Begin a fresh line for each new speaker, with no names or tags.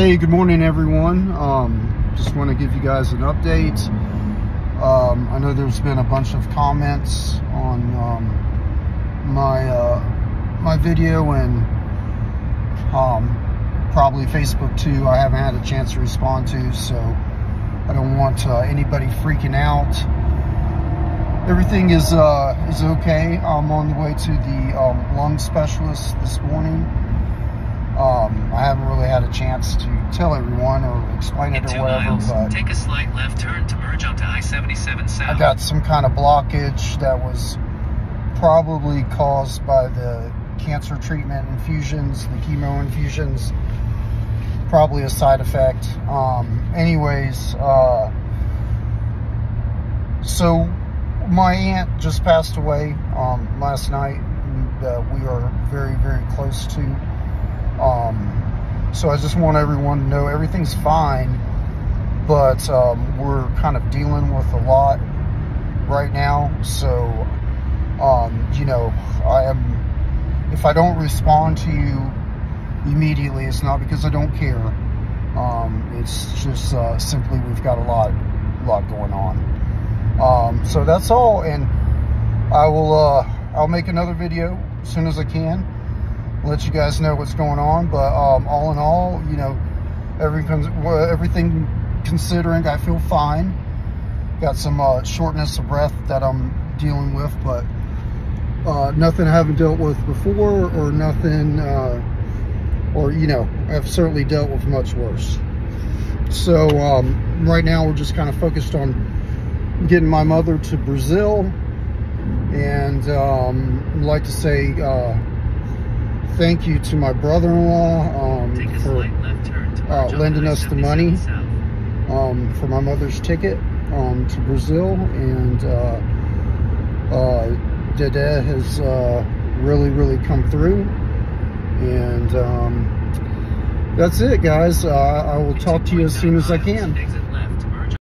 Hey, good morning, everyone. Um, just want to give you guys an update. Um, I know there's been a bunch of comments on um, my uh, my video and um, probably Facebook too. I haven't had a chance to respond to, so I don't want uh, anybody freaking out. Everything is uh, is okay. I'm on the way to the um, lung specialist this morning. Um, I haven't a chance to tell everyone or explain
In
it or whatever,
miles,
but
take a slight left turn to merge onto I-77
I got some kind of blockage that was probably caused by the cancer treatment infusions, the chemo infusions, probably a side effect. Um, anyways, uh, so my aunt just passed away um, last night. And, uh, we are very, very close to. Um, so I just want everyone to know everything's fine, but um, we're kind of dealing with a lot right now. So, um, you know, I am. If I don't respond to you immediately, it's not because I don't care. Um, it's just uh, simply we've got a lot, lot going on. Um, so that's all, and I will. Uh, I'll make another video as soon as I can. Let you guys know what's going on. But um, all in all, you know, everything, everything considering, I feel fine. Got some uh, shortness of breath that I'm dealing with, but uh, nothing I haven't dealt with before, or nothing, uh, or you know, I've certainly dealt with much worse. So um, right now, we're just kind of focused on getting my mother to Brazil, and um, like to say uh, thank you to my brother-in-law um, for
slight left turn to
uh, lending us the money. Um, for my mother's ticket um, to Brazil, and uh, uh, Dede has uh, really, really come through. And um, that's it, guys. Uh, I will talk to you as soon as I can.